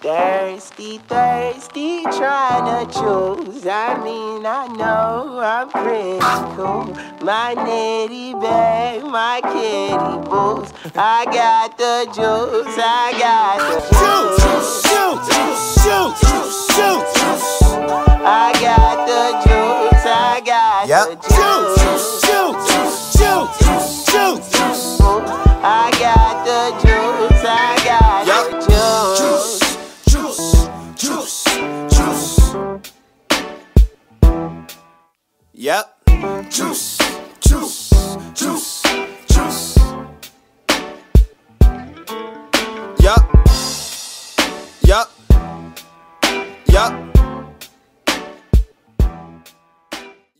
Thirsty, thirsty, trying to choose. I mean, I know I'm pretty cool. My nitty bag, my kitty boots. I got the juice, I got the juice. Shoot, shoot, shoot, shoot, I got the juice, I got yep. the juice. Yep. Juice, juice, juice, juice. Yup. Yup. Yup.